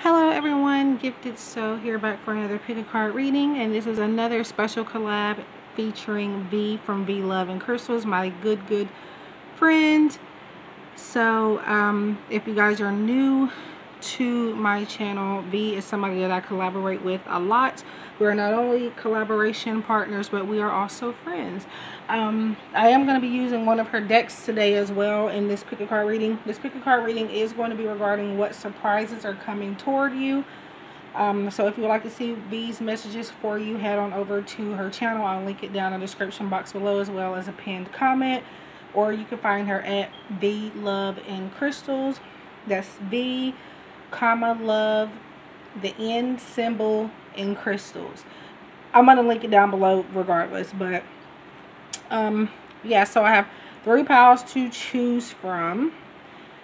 Hello everyone, GiftedSoul here back for another pick a card reading and this is another special collab featuring V from V Love and Crystals, my good good friend. So um, if you guys are new to my channel, V is somebody that I collaborate with a lot. We're not only collaboration partners, but we are also friends. Um, I am going to be using one of her decks today as well in this pick a card reading. This pick a card reading is going to be regarding what surprises are coming toward you. Um, so if you would like to see these messages for you, head on over to her channel. I'll link it down in the description box below as well as a pinned comment. Or you can find her at V Love and Crystals. That's V, comma, love, the end symbol in crystals. I'm going to link it down below regardless. But, um, yeah, so I have three piles to choose from.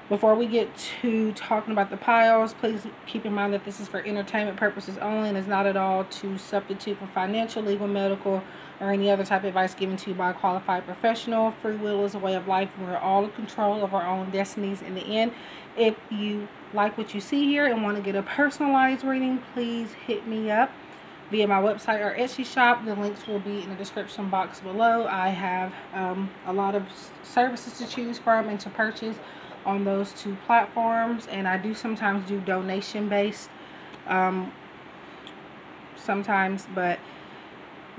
Before we get to talking about the piles, please keep in mind that this is for entertainment purposes only and is not at all to substitute for financial, legal, medical, or any other type of advice given to you by a qualified professional. Free will is a way of life. We're all in control of our own destinies in the end. If you like what you see here and want to get a personalized reading, please hit me up via my website or Etsy shop. The links will be in the description box below. I have um, a lot of services to choose from and to purchase on those two platforms. And I do sometimes do donation based um, sometimes, but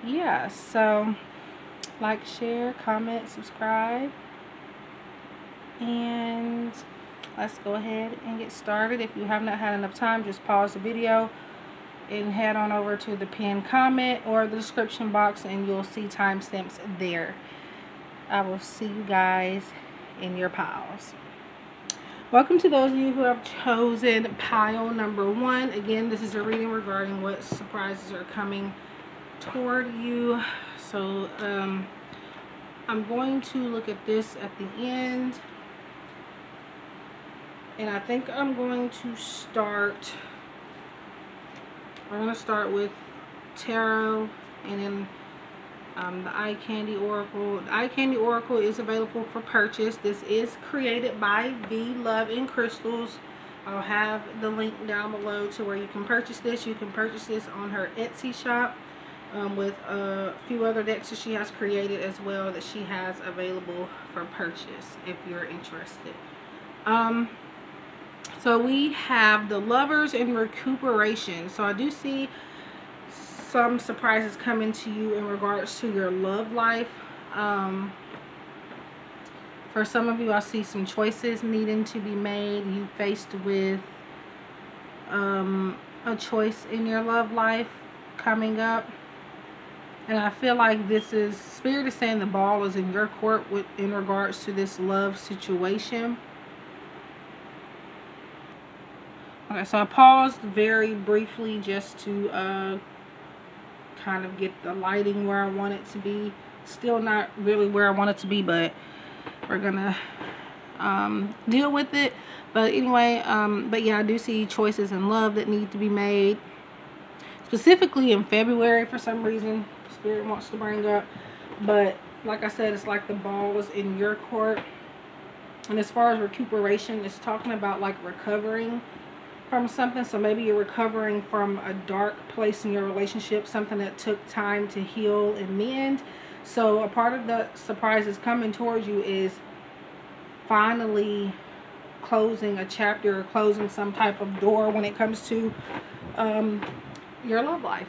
yeah, so like, share, comment, subscribe, and let's go ahead and get started. If you have not had enough time, just pause the video and head on over to the pinned comment or the description box and you'll see timestamps there. I will see you guys in your piles. Welcome to those of you who have chosen pile number one. Again, this is a reading regarding what surprises are coming toward you. So, um, I'm going to look at this at the end and I think I'm going to start I'm going to start with tarot and then um, the eye candy oracle. The eye candy oracle is available for purchase. This is created by V Love and Crystals. I'll have the link down below to where you can purchase this. You can purchase this on her Etsy shop um, with a few other decks that she has created as well that she has available for purchase if you're interested. Um, so we have the lovers in recuperation. So I do see some surprises coming to you in regards to your love life. Um, for some of you, I see some choices needing to be made. You faced with um, a choice in your love life coming up. And I feel like this is, Spirit is saying the ball is in your court with, in regards to this love situation. Okay, so I paused very briefly just to uh, kind of get the lighting where I want it to be. Still not really where I want it to be, but we're gonna um, deal with it. But anyway, um, but yeah, I do see choices in love that need to be made. Specifically in February for some reason, Spirit wants to bring up. But like I said, it's like the ball is in your court. And as far as recuperation, it's talking about like recovering from something. So maybe you're recovering from a dark place in your relationship, something that took time to heal and mend. So a part of the surprises coming towards you is finally closing a chapter or closing some type of door when it comes to um, your love life.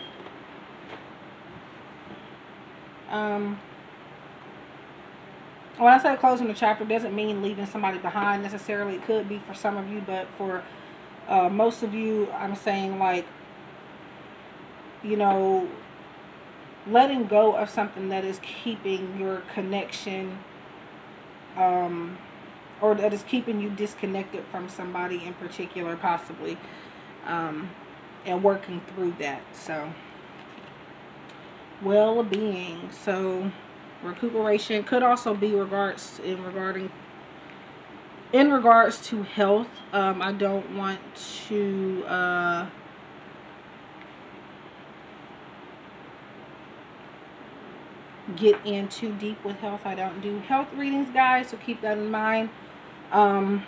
Um, when I say closing a chapter, doesn't mean leaving somebody behind necessarily. It could be for some of you, but for uh, most of you, I'm saying like, you know, letting go of something that is keeping your connection um, or that is keeping you disconnected from somebody in particular possibly um, and working through that. So well-being. So recuperation could also be regards in regarding in regards to health, um, I don't want to uh, get in too deep with health. I don't do health readings, guys, so keep that in mind. Um,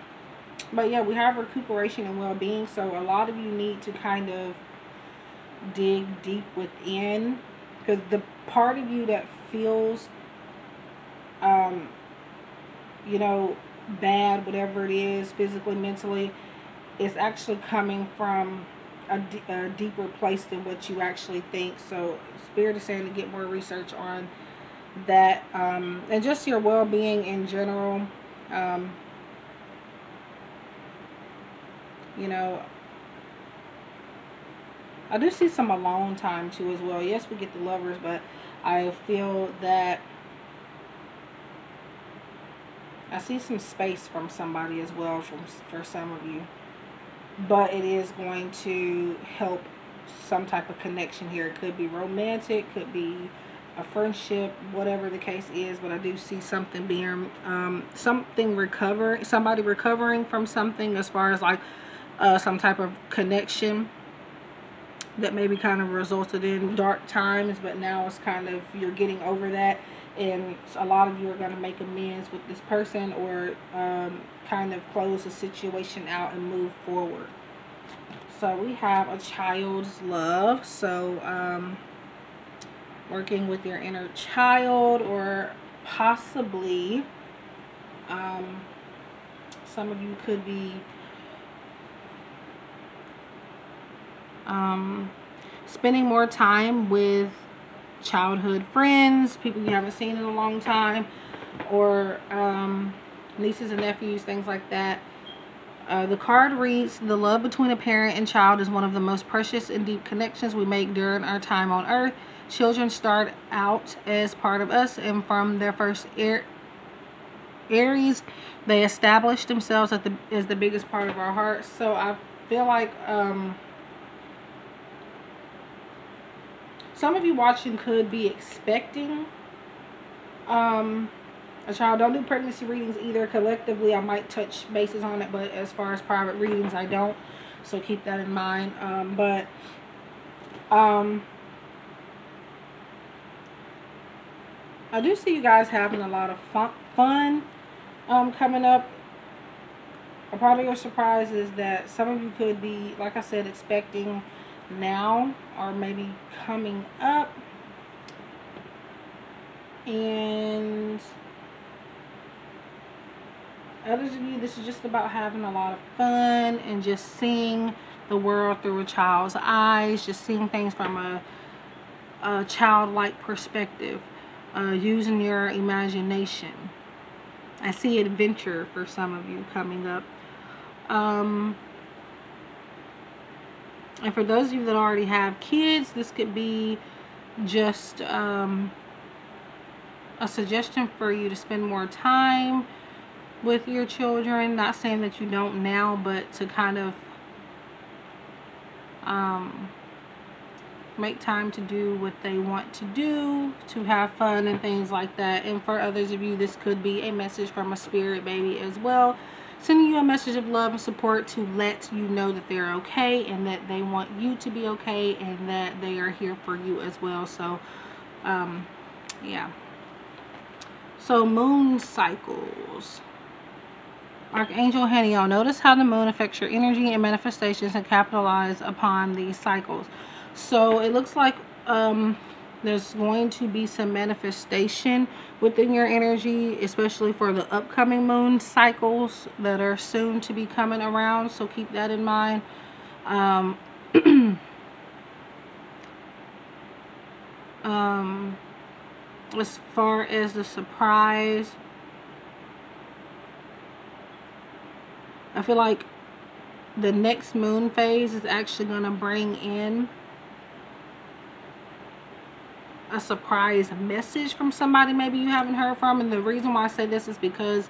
but yeah, we have recuperation and well-being. So a lot of you need to kind of dig deep within because the part of you that feels, um, you know, bad, whatever it is, physically, mentally, it's actually coming from a, deeper place than what you actually think. So Spirit is saying to get more research on that um, and just your well-being in general. Um, you know, I do see some alone time too as well. Yes, we get the lovers, but I feel that I see some space from somebody as well from for some of you. But it is going to help some type of connection here. It could be romantic, could be a friendship, whatever the case is. But I do see something being, um, something recover, somebody recovering from something as far as like uh, some type of connection that maybe kind of resulted in dark times. But now it's kind of, you're getting over that. And a lot of you are going to make amends with this person or um, kind of close the situation out and move forward. So we have a child's love. So um, working with your inner child or possibly um, some of you could be um, spending more time with childhood friends, people you haven't seen in a long time, or um, nieces and nephews, things like that. Uh, the card reads, The love between a parent and child is one of the most precious and deep connections we make during our time on earth. Children start out as part of us, and from their first air, Aries, they establish themselves as the, as the biggest part of our hearts. So I feel like um, some of you watching could be expecting um, a child. Don't do pregnancy readings either. Collectively, I might touch bases on it, but as far as private readings, I don't. So keep that in mind. Um, but um, I do see you guys having a lot of fun, um, coming up. A part of your surprise is that some of you could be, like I said, expecting now or maybe coming up. And others of you, this is just about having a lot of fun and just seeing the world through a child's eyes, just seeing things from a, a childlike perspective, uh, using your imagination. I see adventure for some of you coming up. Um, and for those of you that already have kids, this could be just um, a suggestion for you to spend more time with your children. Not saying that you don't now, but to kind of um, make time to do what they want to do, to have fun and things like that. And for others of you, this could be a message from a spirit baby as well. Sending you a message of love and support to let you know that they're okay and that they want you to be okay and that they are here for you as well. So, um, yeah. So, moon cycles. Archangel Haniel, notice how the moon affects your energy and manifestations and capitalize upon these cycles. So it looks like um, there's going to be some manifestation within your energy, especially for the upcoming moon cycles that are soon to be coming around. So keep that in mind. Um, um, as far as the surprise, I feel like the next moon phase is actually going to bring in a surprise message from somebody maybe you haven't heard from and the reason why I say this is because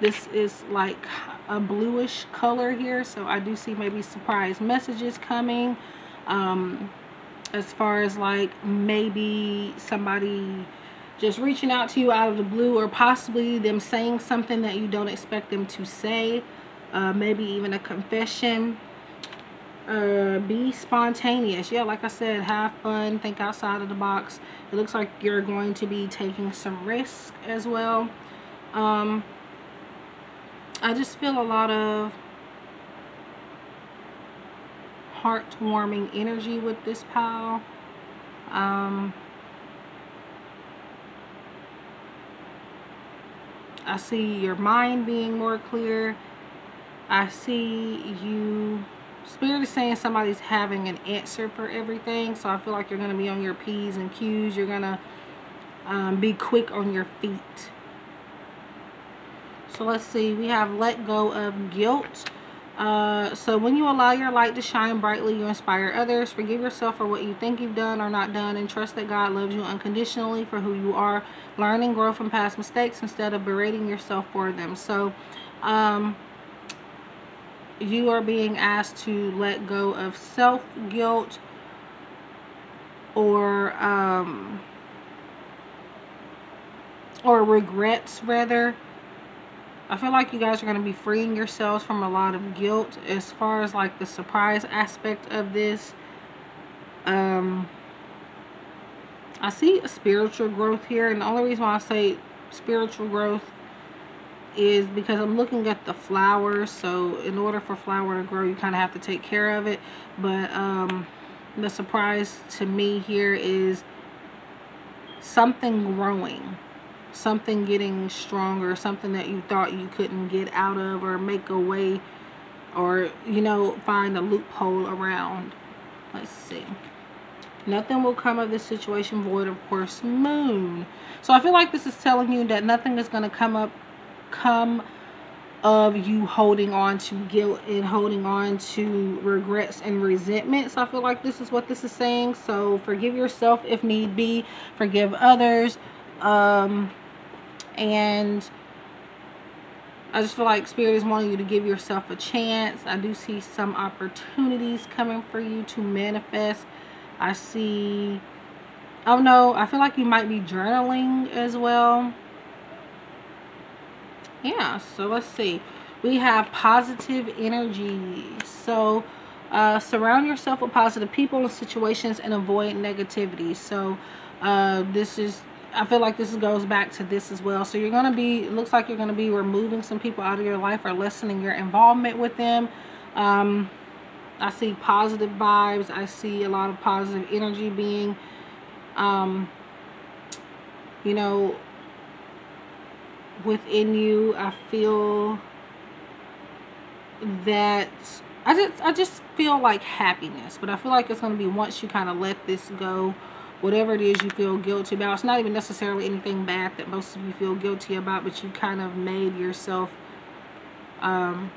this is like a bluish color here so I do see maybe surprise messages coming um, as far as like maybe somebody just reaching out to you out of the blue or possibly them saying something that you don't expect them to say uh, maybe even a confession uh, be spontaneous yeah like I said have fun think outside of the box it looks like you're going to be taking some risk as well um, I just feel a lot of heartwarming energy with this pile. Um, I see your mind being more clear. I see you, Spirit is saying somebody's having an answer for everything. So I feel like you're going to be on your P's and Q's. You're going to um, be quick on your feet. So let's see. We have let go of guilt. Uh, so when you allow your light to shine brightly, you inspire others. Forgive yourself for what you think you've done or not done, and trust that God loves you unconditionally for who you are. Learn and grow from past mistakes instead of berating yourself for them. So, um, you are being asked to let go of self guilt or um, or regrets rather I feel like you guys are going to be freeing yourselves from a lot of guilt as far as like the surprise aspect of this. Um, I see a spiritual growth here and the only reason why I say spiritual growth is because I'm looking at the flowers so in order for flower to grow you kind of have to take care of it but um, the surprise to me here is something growing something getting stronger, something that you thought you couldn't get out of or make a way or, you know, find a loophole around. Let's see. Nothing will come of this situation void, of course, moon. So I feel like this is telling you that nothing is going to come up, come of you holding on to guilt and holding on to regrets and resentment. So I feel like this is what this is saying. So forgive yourself if need be. Forgive others um, and I just feel like Spirit is wanting you to give yourself a chance. I do see some opportunities coming for you to manifest. I see, oh no, I feel like you might be journaling as well. Yeah, so let's see. We have positive energy. So, uh, surround yourself with positive people and situations and avoid negativity. So, uh, this is I feel like this goes back to this as well. So you're going to be, it looks like you're going to be removing some people out of your life or lessening your involvement with them. Um, I see positive vibes. I see a lot of positive energy being, um, you know, within you. I feel that I just I just feel like happiness, but I feel like it's going to be once you kind of let this go whatever it is you feel guilty about. It's not even necessarily anything bad that most of you feel guilty about, but you kind of made yourself um,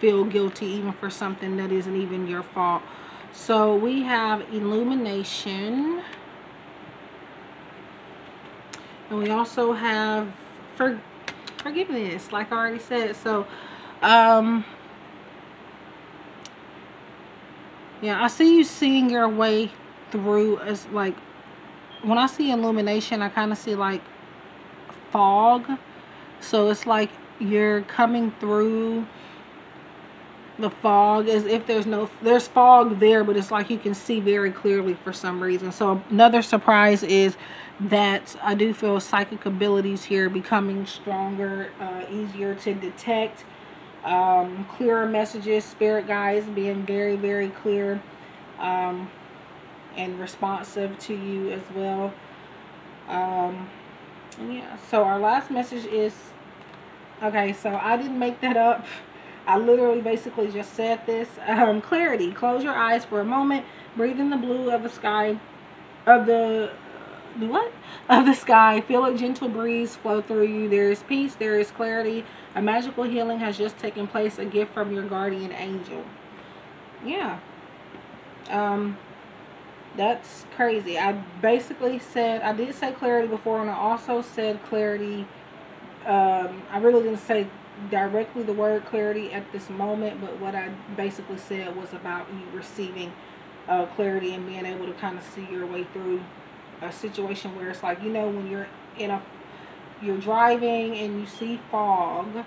feel guilty even for something that isn't even your fault. So we have illumination. And we also have for forgiveness, like I already said. So, um, yeah, I see you seeing your way through as like when I see illumination I kind of see like fog so it's like you're coming through the fog as if there's no there's fog there but it's like you can see very clearly for some reason so another surprise is that I do feel psychic abilities here becoming stronger uh, easier to detect um, clearer messages spirit guides being very very clear um, and responsive to you as well. Um, yeah, so our last message is, okay, so I didn't make that up. I literally basically just said this. Um, clarity. Close your eyes for a moment. Breathe in the blue of the sky, of the, the what? Of the sky. Feel a gentle breeze flow through you. There is peace. There is clarity. A magical healing has just taken place. A gift from your guardian angel. Yeah. Um, that's crazy. I basically said, I did say clarity before, and I also said clarity. Um, I really didn't say directly the word clarity at this moment, but what I basically said was about you receiving uh, clarity and being able to kind of see your way through a situation where it's like, you know, when you're in a, you're driving and you see fog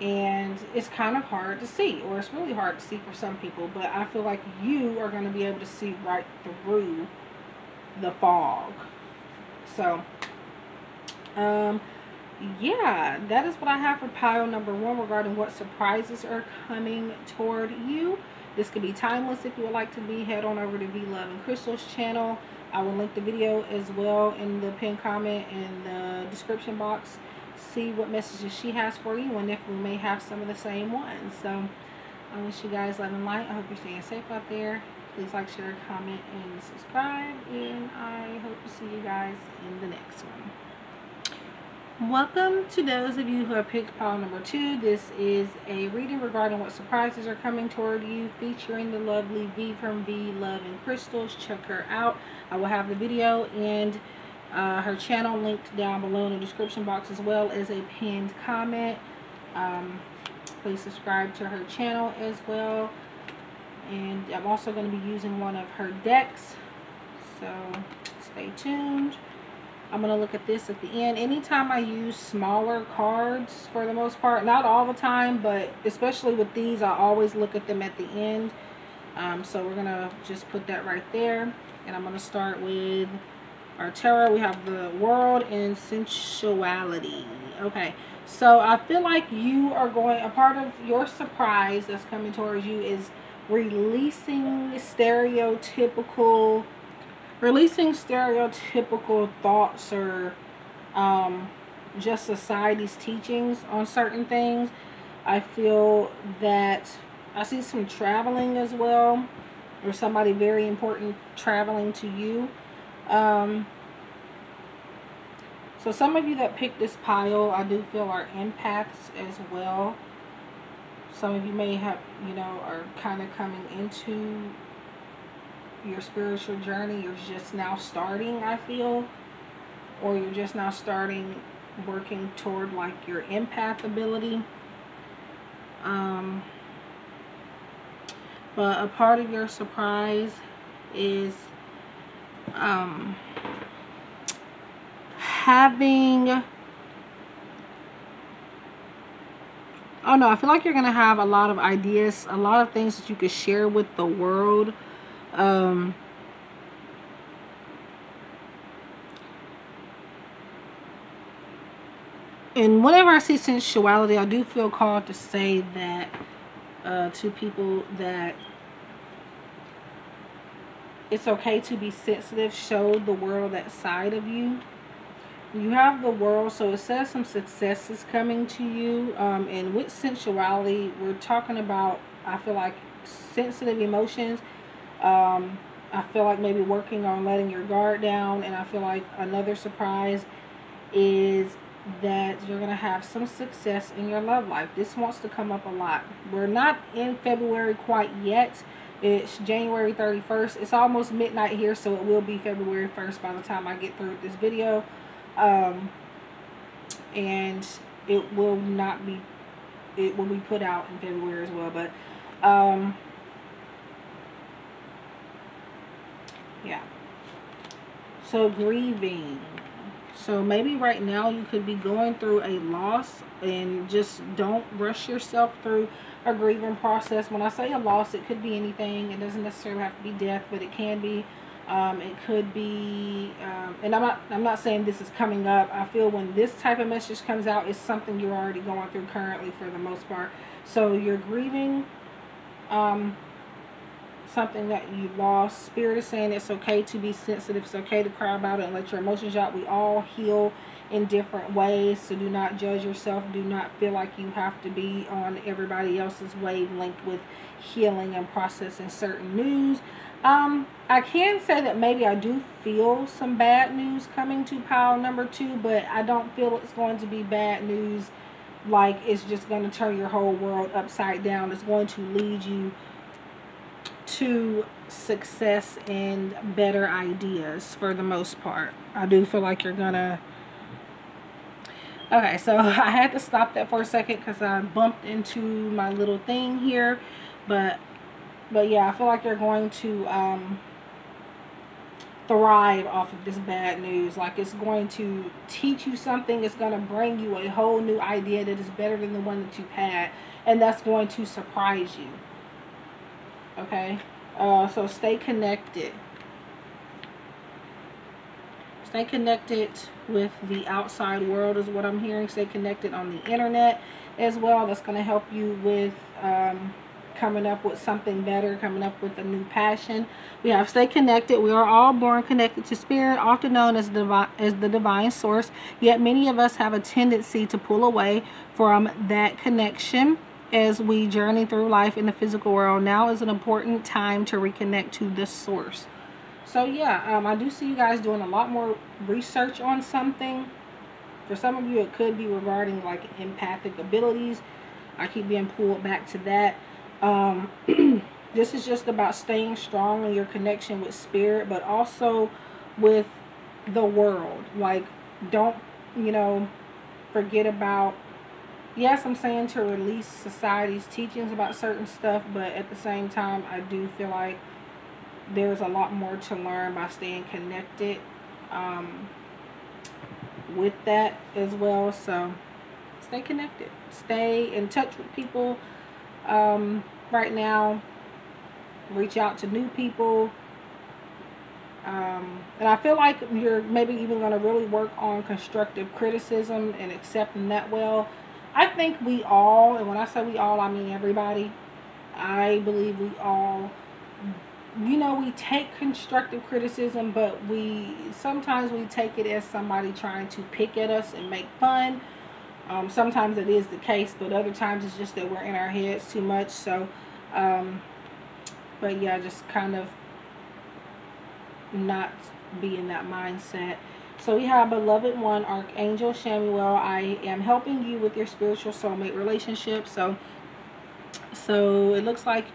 and it's kind of hard to see or it's really hard to see for some people but I feel like you are going to be able to see right through the fog so um yeah, that is what I have for pile number one regarding what surprises are coming toward you. This could be timeless if you would like to be. Head on over to V Love and Crystal's channel. I will link the video as well in the pinned comment and the description box. See what messages she has for you and if we may have some of the same ones. So I wish you guys love and light. I hope you're staying safe out there. Please like, share, comment, and subscribe. And I hope to see you guys in the next one. Welcome to those of you who have picked pile number two. This is a reading regarding what surprises are coming toward you featuring the lovely V from V Love and Crystals. Check her out. I will have the video and uh, her channel linked down below in the description box as well as a pinned comment. Um, please subscribe to her channel as well. And I'm also going to be using one of her decks. So stay tuned. I'm going to look at this at the end. Anytime I use smaller cards for the most part, not all the time, but especially with these, I always look at them at the end. Um, so we're going to just put that right there. And I'm going to start with our tarot. We have the world and sensuality. Okay. So I feel like you are going, a part of your surprise that's coming towards you is releasing stereotypical releasing stereotypical thoughts or um, just society's teachings on certain things. I feel that I see some traveling as well, or somebody very important traveling to you. Um, so some of you that picked this pile, I do feel are empaths as well. Some of you may have, you know, are kind of coming into your spiritual journey you're just now starting I feel or you're just now starting working toward like your empath ability um, but a part of your surprise is um, having oh no I feel like you're gonna have a lot of ideas a lot of things that you could share with the world. Um, and whenever I see sensuality, I do feel called to say that uh, to people that it's okay to be sensitive. Show the world that side of you. You have the world, so it says some success is coming to you. Um, and with sensuality, we're talking about, I feel like, sensitive emotions um, I feel like maybe working on letting your guard down. And I feel like another surprise is that you're going to have some success in your love life. This wants to come up a lot. We're not in February quite yet. It's January 31st. It's almost midnight here, so it will be February 1st by the time I get through this video. Um, and it will not be, it will be put out in February as well. But, um, yeah so grieving so maybe right now you could be going through a loss and just don't rush yourself through a grieving process. When i say a loss it could be anything. It doesn't necessarily have to be death but it can be um, it could be um, and i'm not i'm not saying this is coming up. I feel when this type of message comes out it's something you're already going through currently for the most part. So you're grieving um, something that you lost. Spirit is saying it's okay to be sensitive. It's okay to cry about it and let your emotions out. We all heal in different ways. So do not judge yourself. Do not feel like you have to be on everybody else's wavelength with healing and processing certain news. Um, I can say that maybe I do feel some bad news coming to pile number two, but I don't feel it's going to be bad news like it's just going to turn your whole world upside down. It's going to lead you to success and better ideas for the most part. I do feel like you're gonna okay so I had to stop that for a second because I bumped into my little thing here but but yeah I feel like you're going to um, thrive off of this bad news. Like it's going to teach you something. It's going to bring you a whole new idea that is better than the one that you've had and that's going to surprise you okay uh, so stay connected stay connected with the outside world is what I'm hearing. Stay connected on the internet as well. That's going to help you with um, coming up with something better, coming up with a new passion. We have stay connected. We are all born connected to spirit, often known as, divine, as the divine source. Yet many of us have a tendency to pull away from that connection as we journey through life in the physical world. Now is an important time to reconnect to the source. So yeah, um, I do see you guys doing a lot more research on something. For some of you, it could be regarding like empathic abilities. I keep being pulled back to that. Um, this is just about staying strong in your connection with spirit, but also with the world. Like, don't, you know, forget about yes, I'm saying to release society's teachings about certain stuff, but at the same time, I do feel like there's a lot more to learn by staying connected um, with that as well. So stay connected, stay in touch with people um, right now, reach out to new people. Um, and I feel like you're maybe even going to really work on constructive criticism and accepting that well. I think we all, and when I say we all, I mean everybody. I believe we all you know we take constructive criticism but we sometimes we take it as somebody trying to pick at us and make fun um, sometimes it is the case but other times it's just that we're in our heads too much so um, but yeah just kind of not be in that mindset so we have beloved one archangel Chamuel I am helping you with your spiritual soulmate relationship. So so it looks like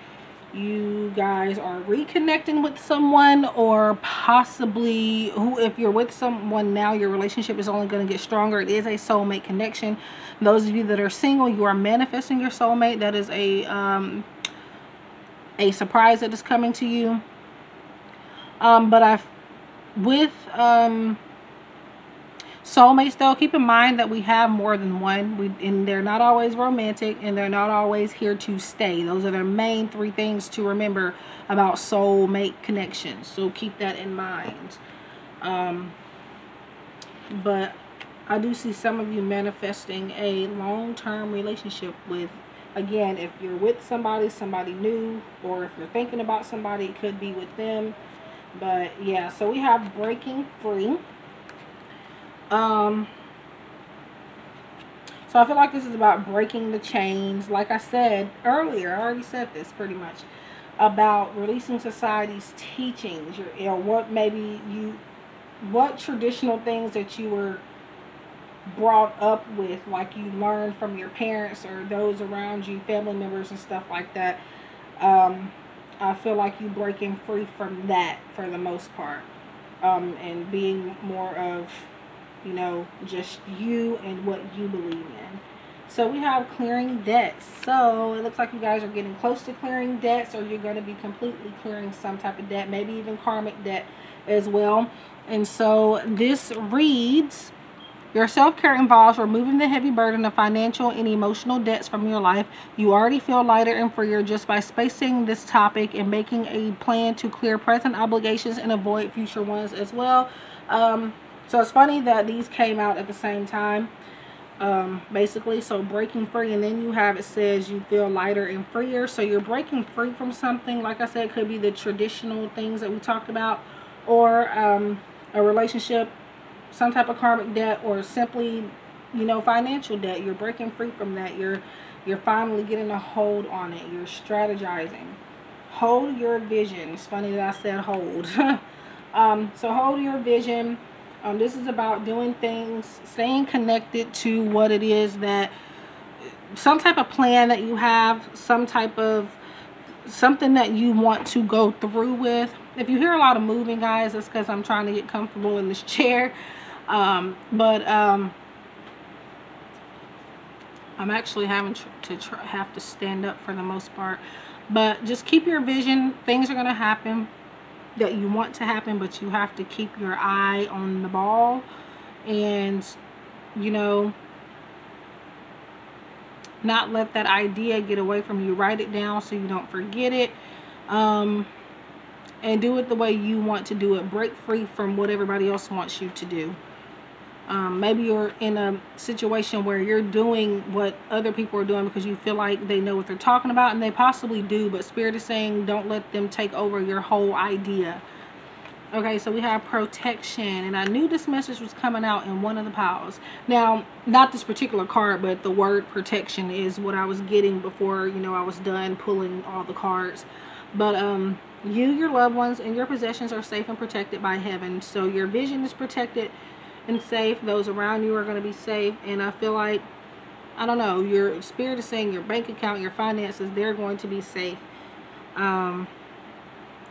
you guys are reconnecting with someone or possibly who if you're with someone now your relationship is only going to get stronger. It is a soulmate connection. Those of you that are single you are manifesting your soulmate. That is a um, a surprise that is coming to you. Um, but I've with um, Soulmates, though, keep in mind that we have more than one. We, and they're not always romantic and they're not always here to stay. Those are the main three things to remember about soulmate connections. So keep that in mind. Um, but I do see some of you manifesting a long-term relationship with, again, if you're with somebody, somebody new, or if you're thinking about somebody, it could be with them. But yeah, so we have breaking free. Um, so I feel like this is about breaking the chains. Like I said earlier, I already said this pretty much about releasing society's teachings. Your, you know, what maybe you, what traditional things that you were brought up with, like you learned from your parents or those around you, family members and stuff like that. Um, I feel like you breaking free from that for the most part, um, and being more of you know, just you and what you believe in. So we have clearing debts. So it looks like you guys are getting close to clearing debts or you're going to be completely clearing some type of debt, maybe even karmic debt as well. And so this reads, your self-care involves removing the heavy burden of financial and emotional debts from your life. You already feel lighter and freer just by spacing this topic and making a plan to clear present obligations and avoid future ones as well. Um, so it's funny that these came out at the same time. Um, basically, so breaking free, and then you have it says you feel lighter and freer. So you're breaking free from something. Like I said, could be the traditional things that we talked about, or um, a relationship, some type of karmic debt, or simply, you know, financial debt. You're breaking free from that. You're you're finally getting a hold on it. You're strategizing. Hold your vision. It's funny that I said hold. um, so hold your vision um, this is about doing things, staying connected to what it is that, some type of plan that you have, some type of, something that you want to go through with. If you hear a lot of moving, guys, it's because I'm trying to get comfortable in this chair. Um, but um, I'm actually having to have to stand up for the most part. But just keep your vision. Things are going to happen that you want to happen but you have to keep your eye on the ball and you know not let that idea get away from you write it down so you don't forget it um and do it the way you want to do it. Break free from what everybody else wants you to do. Um, maybe you're in a situation where you're doing what other people are doing because you feel like they know what they're talking about, and they possibly do, but Spirit is saying don't let them take over your whole idea. Okay, so we have protection, and I knew this message was coming out in one of the piles. Now, not this particular card, but the word protection is what I was getting before, you know, I was done pulling all the cards. But um, you, your loved ones, and your possessions are safe and protected by heaven. So your vision is protected and safe. Those around you are going to be safe. And I feel like, I don't know, your spirit is saying your bank account, your finances, they're going to be safe. Um,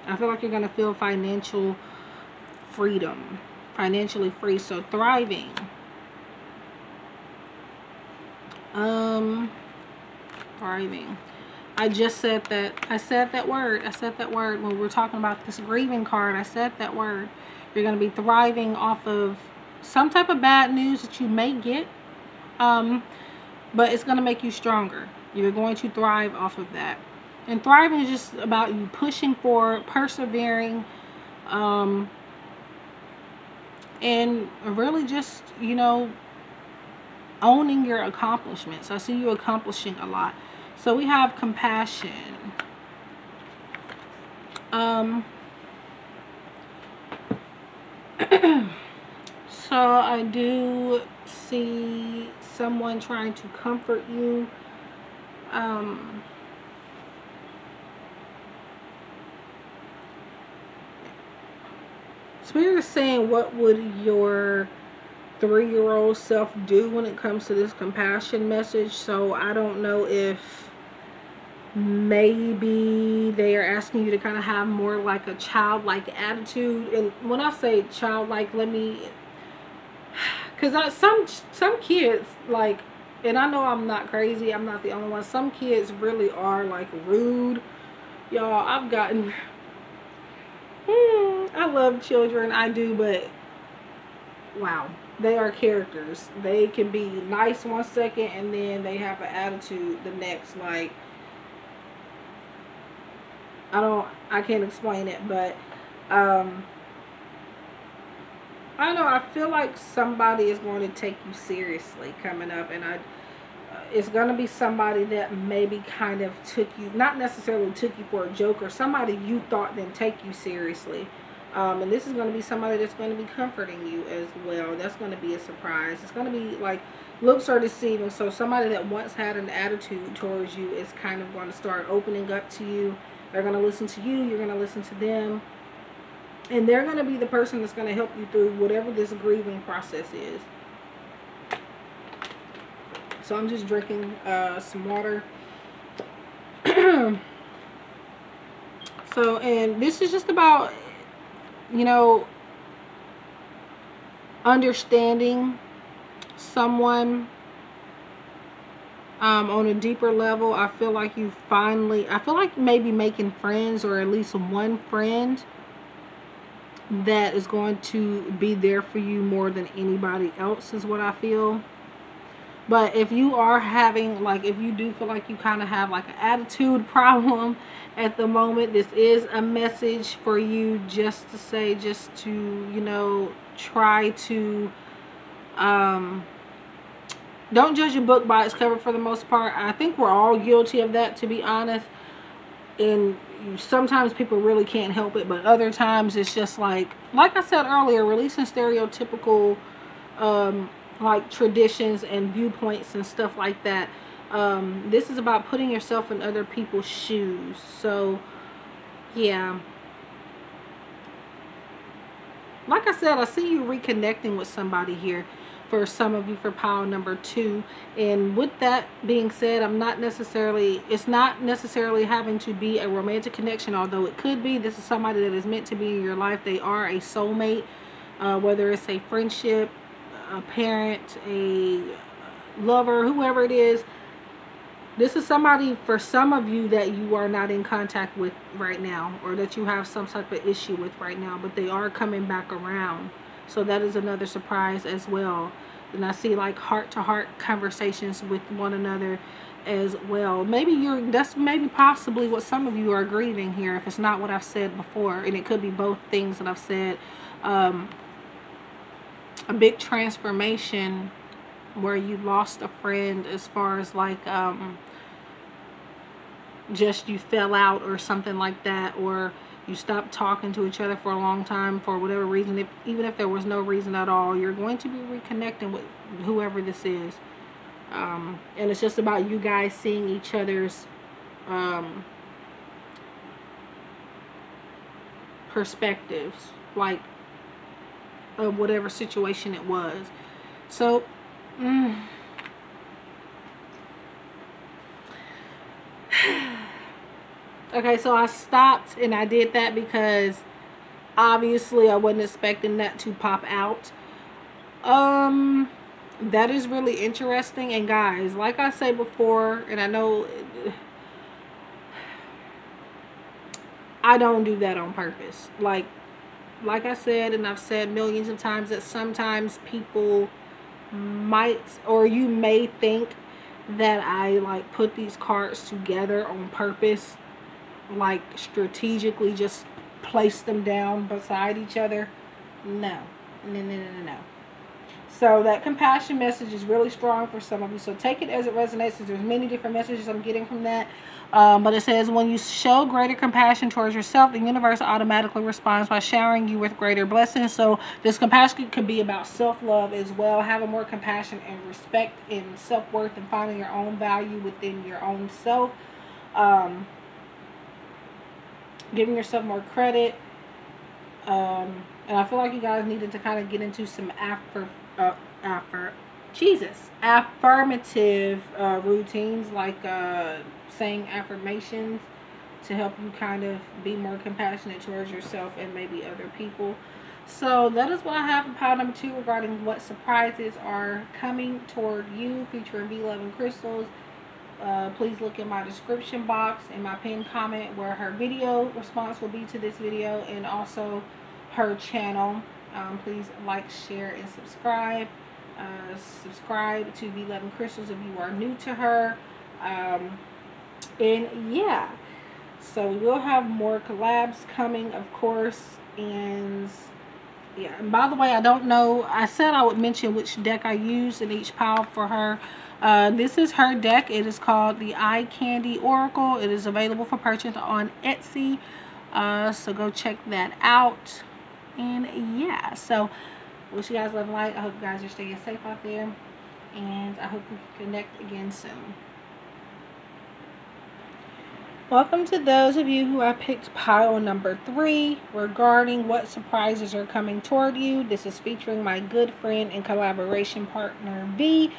I feel like you're going to feel financial freedom, financially free, so thriving. Um, thriving. I just said that, I said that word, I said that word when we were talking about this grieving card, I said that word. You're going to be thriving off of some type of bad news that you may get, um, but it's going to make you stronger. You're going to thrive off of that. And thriving is just about you pushing forward, persevering, um, and really just, you know, owning your accomplishments. I see you accomplishing a lot. So we have compassion. Um, so I do see someone trying to comfort you. Um, Spirit is saying, what would your three-year-old self do when it comes to this compassion message? So I don't know if maybe they are asking you to kind of have more like a childlike attitude. And when I say childlike, let me, because some some kids like, and I know I'm not crazy. I'm not the only one. Some kids really are like rude. Y'all, I've gotten Hmm, I love children, I do, but wow, they are characters. They can be nice one second and then they have an attitude the next. Like, I don't, I can't explain it, but, um, I don't know, I feel like somebody is going to take you seriously coming up, and I, it's going to be somebody that maybe kind of took you, not necessarily took you for a joke, or somebody you thought didn't take you seriously. Um, and this is going to be somebody that's going to be comforting you as well. That's going to be a surprise. It's going to be like looks are deceiving. So somebody that once had an attitude towards you is kind of going to start opening up to you. They're going to listen to you. You're going to listen to them. And they're going to be the person that's going to help you through whatever this grieving process is. So I'm just drinking uh, some water. so, and this is just about, you know, understanding someone um, on a deeper level. I feel like you finally, I feel like maybe making friends or at least one friend that is going to be there for you more than anybody else is what I feel. But if you are having, like, if you do feel like you kind of have like an attitude problem at the moment, this is a message for you just to say, just to, you know, try to, um, don't judge a book by its cover for the most part. I think we're all guilty of that, to be honest. And sometimes people really can't help it, but other times it's just like, like I said earlier, releasing stereotypical, um, like traditions and viewpoints and stuff like that. Um, this is about putting yourself in other people's shoes. So, yeah. Like I said, I see you reconnecting with somebody here for some of you for pile number two. And with that being said, I'm not necessarily, it's not necessarily having to be a romantic connection, although it could be. This is somebody that is meant to be in your life. They are a soulmate, uh, whether it's a friendship, a parent, a lover, whoever it is, this is somebody for some of you that you are not in contact with right now or that you have some type of issue with right now, but they are coming back around. So that is another surprise as well. And I see like heart-to-heart -heart conversations with one another. as well. Maybe you're, that's maybe possibly what some of you are grieving here, if it's not what I've said before. And it could be both things that I've said. Um, a big transformation where you lost a friend as far as like, um, just you fell out or something like that. Or you stopped talking to each other for a long time for whatever reason. If, even if there was no reason at all, you're going to be reconnecting with whoever this is. Um, and it's just about you guys seeing each other's um, perspectives, like of whatever situation it was. So, okay, so I stopped and I did that because obviously I wasn't expecting that to pop out. Um, that is really interesting and guys like i said before and i know i don't do that on purpose like like i said and i've said millions of times that sometimes people might or you may think that i like put these cards together on purpose like strategically just place them down beside each other no no no no no, no. So that compassion message is really strong for some of you. So take it as it resonates. There's many different messages I'm getting from that. Um, but it says, when you show greater compassion towards yourself, the universe automatically responds by showering you with greater blessings. So this compassion could be about self-love as well. Having more compassion and respect and self-worth and finding your own value within your own self. Um, giving yourself more credit. Um, and I feel like you guys needed to kind of get into some after uh, affir Jesus affirmative uh, routines like uh, saying affirmations to help you kind of be more compassionate towards yourself and maybe other people. So that is what I have in pile number two regarding what surprises are coming toward you featuring V Love and Crystals. Uh, please look in my description box in my pinned comment where her video response will be to this video and also her channel um, please like, share, and subscribe. Uh, subscribe to V Love and Crystals if you are new to her. Um, and yeah, so we will have more collabs coming, of course. And yeah, and by the way, I don't know. I said I would mention which deck I use in each pile for her. Uh, this is her deck. It is called the Eye Candy Oracle. It is available for purchase on Etsy. Uh, so go check that out and yeah so wish you guys love and light. I hope you guys are staying safe out there. And i hope we can connect again soon. Welcome to those of you who have picked pile number three regarding what surprises are coming toward you. This is featuring my good friend and collaboration partner v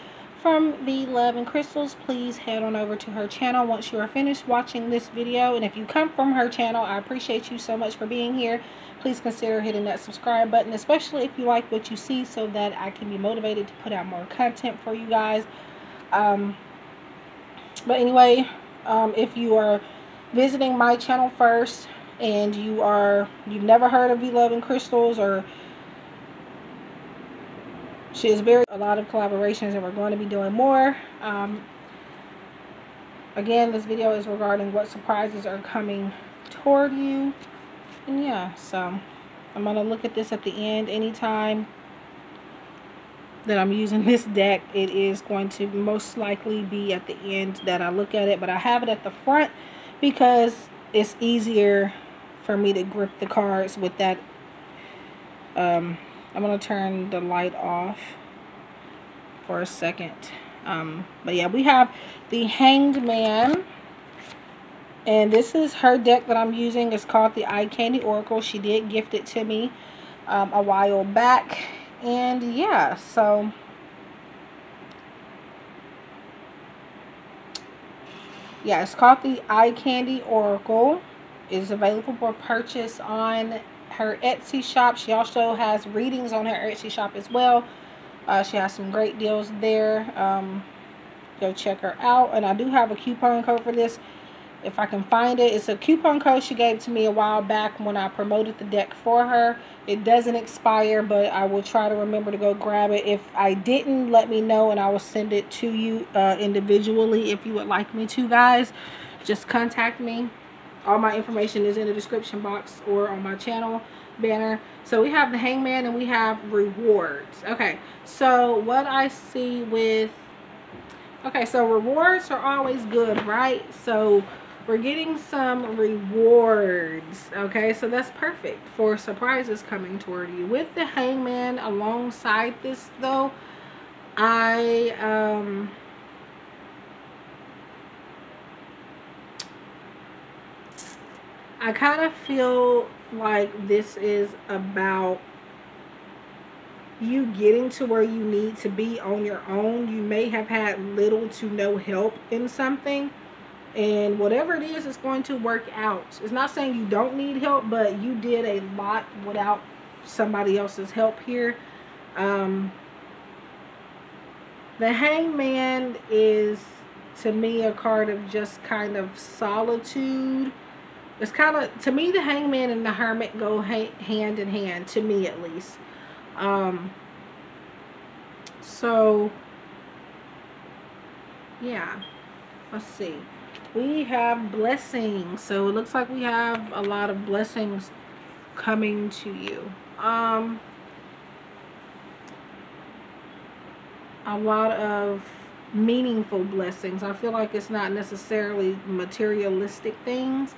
from the Love and Crystals, please head on over to her channel once you are finished watching this video. And if you come from her channel, I appreciate you so much for being here please consider hitting that subscribe button, especially if you like what you see so that I can be motivated to put out more content for you guys. Um, but anyway, um, if you are visiting my channel first and you are, you've never heard of V Love and Crystals or she has very a lot of collaborations and we're going to be doing more. Um, again, this video is regarding what surprises are coming toward you and yeah so I'm going to look at this at the end anytime that I'm using this deck it is going to most likely be at the end that I look at it but I have it at the front because it's easier for me to grip the cards with that um, I'm going to turn the light off for a second um, but yeah we have the Hanged Man and this is her deck that I'm using. It's called the Eye Candy Oracle. She did gift it to me um, a while back. And yeah, so... Yeah, it's called the Eye Candy Oracle. It is available for purchase on her Etsy shop. She also has readings on her Etsy shop as well. Uh, she has some great deals there. Um, go check her out. And I do have a coupon code for this if I can find it. It's a coupon code she gave to me a while back when I promoted the deck for her. It doesn't expire, but I will try to remember to go grab it. If I didn't, let me know and I will send it to you uh, individually if you would like me to, guys. Just contact me. All my information is in the description box or on my channel banner. So we have the hangman and we have rewards. Okay, so what I see with... Okay, so rewards are always good, right? So we're getting some rewards okay so that's perfect for surprises coming toward you with the hangman alongside this though i um i kind of feel like this is about you getting to where you need to be on your own. You may have had little to no help in something and whatever it is it's going to work out. It's not saying you don't need help but you did a lot without somebody else's help here. Um, the hangman is to me a card of just kind of solitude it's kind of to me the hangman and the hermit go ha hand in hand to me at least. Um, so yeah let's see. We have blessings. So it looks like we have a lot of blessings coming to you. Um a lot of meaningful blessings. I feel like it's not necessarily materialistic things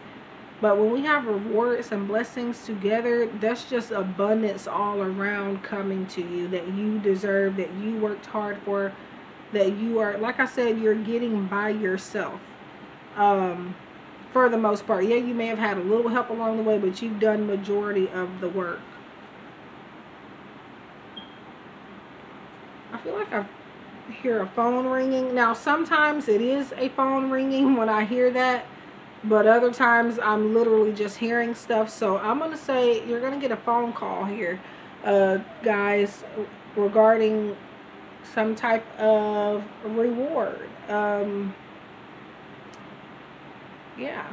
but when we have rewards and blessings together that's just abundance all around coming to you that you deserve that you worked hard for that you are like i said you're getting by yourself um, for the most part. Yeah, you may have had a little help along the way, but you've done majority of the work. I feel like I hear a phone ringing. Now, sometimes it is a phone ringing when I hear that, but other times I'm literally just hearing stuff. So I'm going to say you're going to get a phone call here, uh, guys, regarding some type of reward. Um, yeah.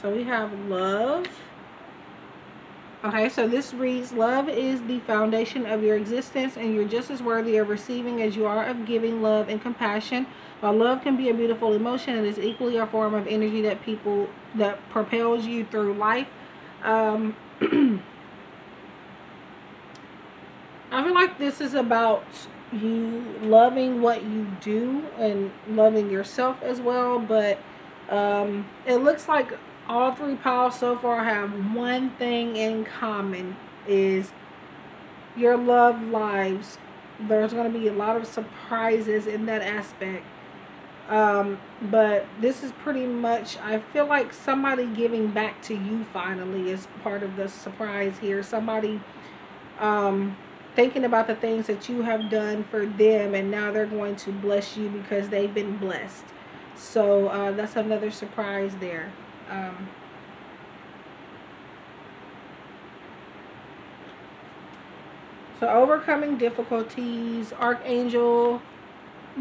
So we have love. Okay, so this reads, Love is the foundation of your existence and you're just as worthy of receiving as you are of giving love and compassion. While love can be a beautiful emotion, it is equally a form of energy that people, that propels you through life. Um, I feel like this is about you loving what you do and loving yourself as well but um, it looks like all three piles so far have one thing in common is your love lives. There's going to be a lot of surprises in that aspect. Um, but this is pretty much I feel like somebody giving back to you finally is part of the surprise here. Somebody um, thinking about the things that you have done for them and now they're going to bless you because they've been blessed. So uh, that's another surprise there um, so overcoming difficulties archangel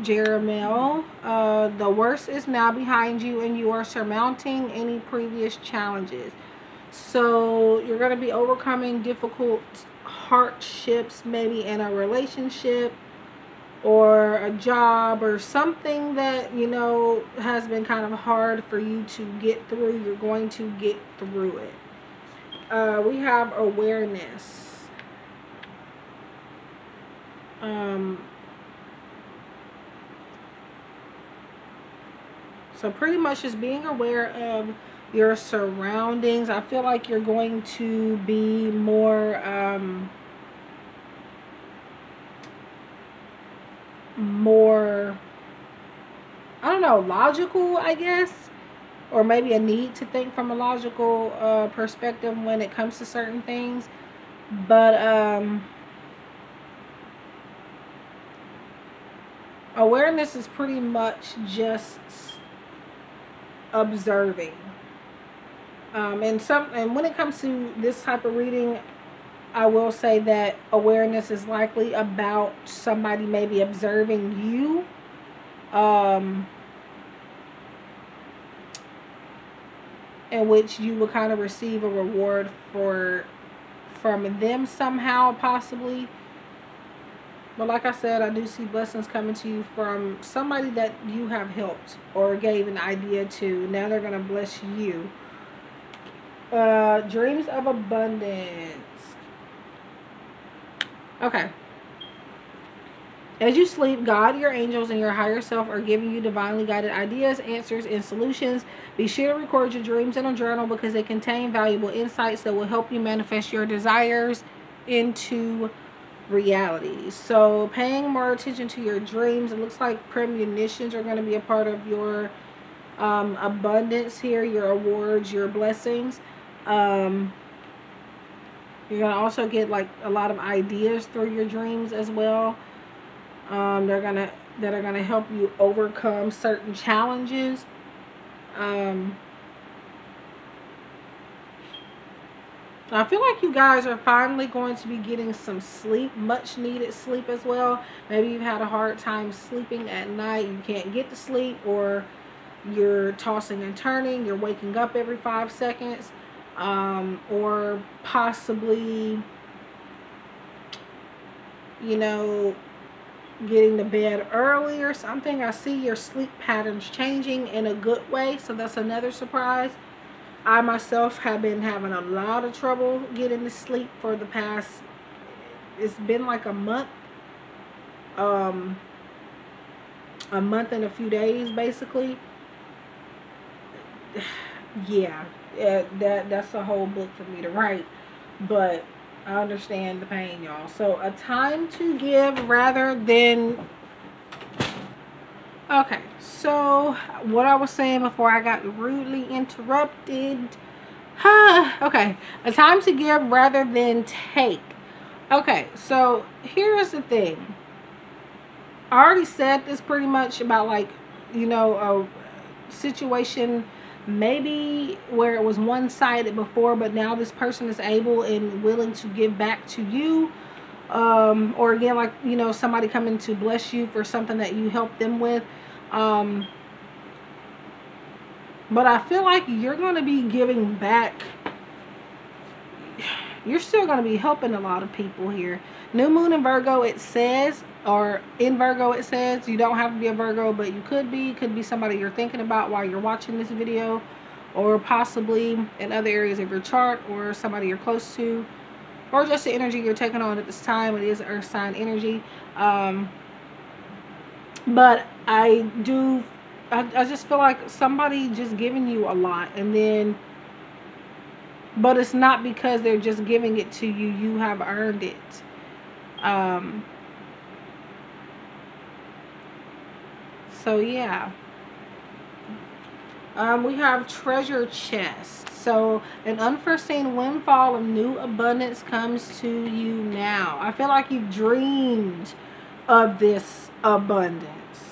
jeremiah uh, the worst is now behind you and you are surmounting any previous challenges. So you're going to be overcoming difficult hardships maybe in a relationship or a job or something that you know has been kind of hard for you to get through you're going to get through it. Uh, we have awareness. Um, so pretty much just being aware of your surroundings. I feel like you're going to be more um, more I don't know, logical, I guess, or maybe a need to think from a logical uh, perspective when it comes to certain things. But um, awareness is pretty much just observing. Um, and some, and when it comes to this type of reading, I will say that awareness is likely about somebody maybe observing you um, in which you will kind of receive a reward for from them somehow possibly. But like I said I do see blessings coming to you from somebody that you have helped or gave an idea to. Now they're gonna bless you. Uh dreams of abundance okay as you sleep, God, your angels, and your higher self are giving you divinely guided ideas, answers, and solutions. Be sure to record your dreams in a journal because they contain valuable insights that will help you manifest your desires into reality. So, paying more attention to your dreams, it looks like premonitions are going to be a part of your um, abundance here, your awards, your blessings. Um, you're going to also get like a lot of ideas through your dreams as well um, they're gonna that are gonna help you overcome certain challenges. Um, I feel like you guys are finally going to be getting some sleep, much needed sleep as well. Maybe you've had a hard time sleeping at night, you can't get to sleep, or you're tossing and turning, you're waking up every five seconds, um, or possibly, you know, getting to bed early or something. I see your sleep patterns changing in a good way, so that's another surprise. I myself have been having a lot of trouble getting to sleep for the past, it's been like a month, um, a month and a few days basically. yeah, yeah that, that's a whole book for me to write, but I understand the pain, y'all. So, a time to give rather than... Okay, so what I was saying before I got rudely interrupted. huh okay, a time to give rather than take. Okay, so here's the thing. I already said this pretty much about like, you know, a situation maybe where it was one-sided before but now this person is able and willing to give back to you um, or again like you know somebody coming to bless you for something that you helped them with um, but I feel like you're going to be giving back. You're still going to be helping a lot of people here. New moon in Virgo it says or in Virgo it says. You don't have to be a Virgo but you could be. Could be somebody you're thinking about while you're watching this video or possibly in other areas of your chart or somebody you're close to or just the energy you're taking on at this time. It is earth sign energy. Um, but I do I, I just feel like somebody just giving you a lot and then but it's not because they're just giving it to you. You have earned it. Um, so yeah. Um, we have treasure chest so an unforeseen windfall of new abundance comes to you now. I feel like you've dreamed of this abundance.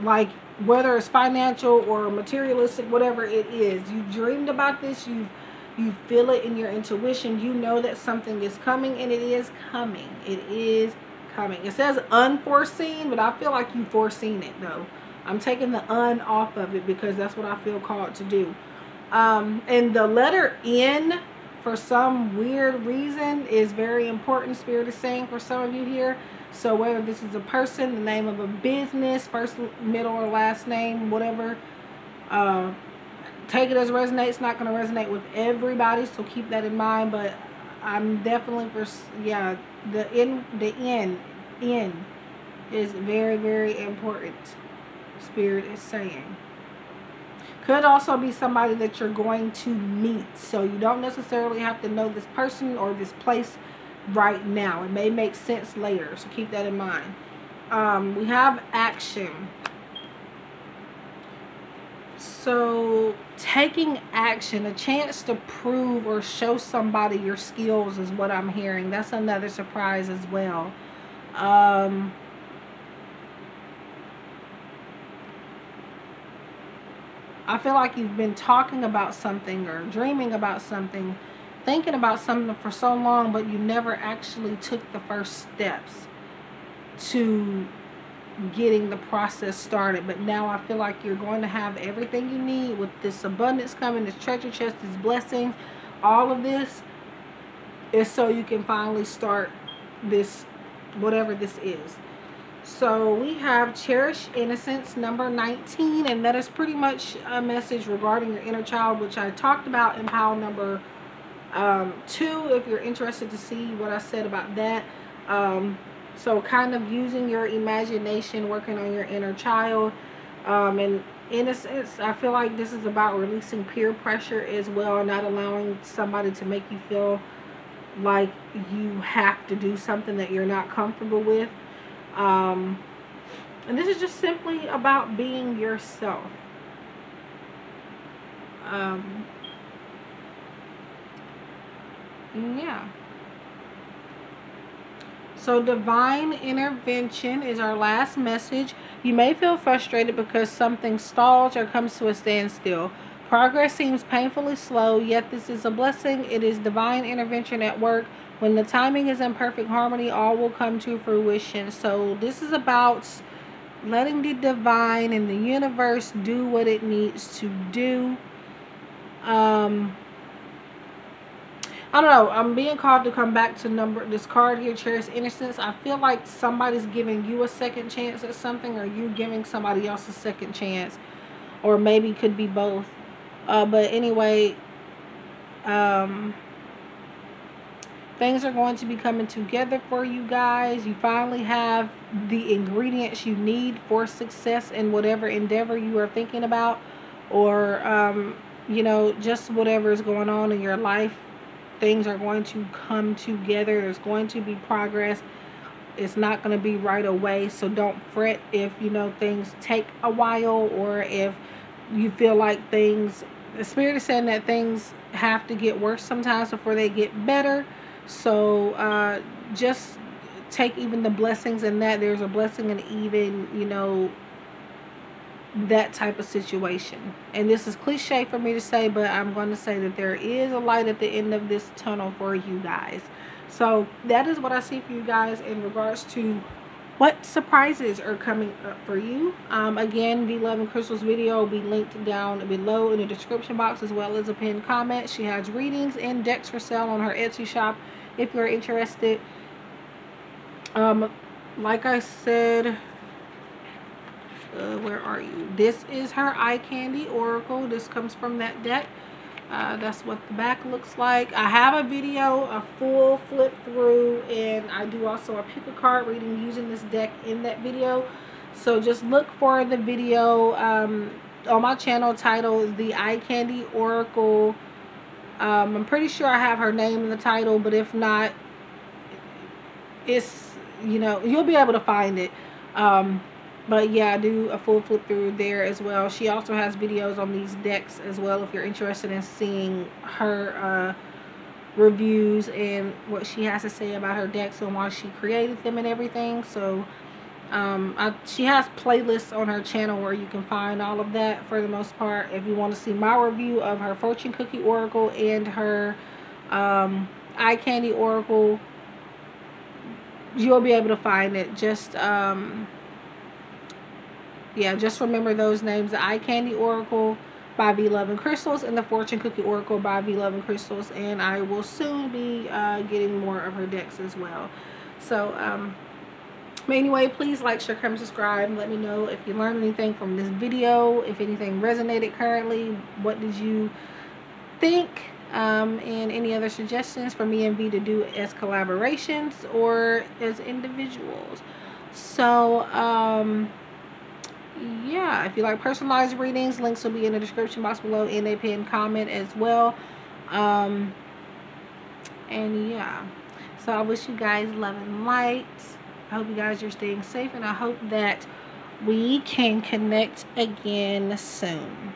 Like whether it's financial or materialistic whatever it is you dreamed about this you you feel it in your intuition you know that something is coming and it is coming. It is coming. It says unforeseen but i feel like you've foreseen it though. I'm taking the un off of it because that's what i feel called to do. Um, and the letter n for some weird reason is very important. Spirit is saying for some of you here. So whether this is a person the name of a business first middle or last name whatever uh, take it as resonates. Not going to resonate with everybody so keep that in mind but i'm definitely for yeah the in the end in is very very important spirit is saying. Could also be somebody that you're going to meet so you don't necessarily have to know this person or this place right now. It may make sense later so keep that in mind. Um, we have action so taking action, a chance to prove or show somebody your skills is what I'm hearing. That's another surprise as well. Um, I feel like you've been talking about something or dreaming about something, thinking about something for so long, but you never actually took the first steps to getting the process started. But now I feel like you're going to have everything you need with this abundance coming, this treasure chest, this blessings, all of this is so you can finally start this, whatever this is. So we have Cherish Innocence number 19, and that is pretty much a message regarding your inner child, which I talked about in pile number um, two, if you're interested to see what I said about that. Um, so kind of using your imagination, working on your inner child. Um, and in a sense, I feel like this is about releasing peer pressure as well, not allowing somebody to make you feel like you have to do something that you're not comfortable with. Um, and this is just simply about being yourself. Um, yeah. So divine intervention is our last message. You may feel frustrated because something stalls or comes to a standstill. Progress seems painfully slow, yet this is a blessing. It is divine intervention at work. When the timing is in perfect harmony, all will come to fruition. So this is about letting the divine and the universe do what it needs to do. Um, I don't know. I'm being called to come back to number this card here, Cherish Innocence. I feel like somebody's giving you a second chance at something, or you giving somebody else a second chance, or maybe could be both. Uh, but anyway, um, things are going to be coming together for you guys. You finally have the ingredients you need for success in whatever endeavor you are thinking about, or um, you know, just whatever is going on in your life. Things are going to come together. There's going to be progress. It's not going to be right away. So don't fret if you know things take a while or if you feel like things the spirit is saying that things have to get worse sometimes before they get better so uh, just take even the blessings in that there's a blessing in even you know that type of situation and this is cliche for me to say but i'm going to say that there is a light at the end of this tunnel for you guys so that is what i see for you guys in regards to what surprises are coming up for you. Um, again, V Love and Crystal's video will be linked down below in the description box as well as a pinned comment. She has readings and decks for sale on her Etsy shop if you're interested. Um, like I said, uh, where are you? This is her Eye Candy Oracle. This comes from that deck. Uh, that's what the back looks like. I have a video, a full flip through, and I do also a pick a card reading using this deck in that video. So just look for the video um, on my channel titled The Eye Candy Oracle. Um, I'm pretty sure I have her name in the title, but if not, it's, you know, you'll be able to find it. Um, but yeah i do a full flip through there as well. She also has videos on these decks as well if you're interested in seeing her uh, reviews and what she has to say about her decks and why she created them and everything. So um, I, she has playlists on her channel where you can find all of that for the most part. If you want to see my review of her fortune cookie oracle and her um, eye candy oracle you'll be able to find it. Just um, yeah, just remember those names. The Eye Candy Oracle by V Love and Crystals and the Fortune Cookie Oracle by V Love and Crystals. And I will soon be uh, getting more of her decks as well. So, um, but anyway, please like, share, comment, subscribe. Let me know if you learned anything from this video. If anything resonated currently. What did you think? Um, and any other suggestions for me and V to do as collaborations or as individuals. So, um, yeah, if you like personalized readings, links will be in the description box below in a pinned comment as well. Um, and yeah, so I wish you guys love and light. I hope you guys are staying safe, and I hope that we can connect again soon.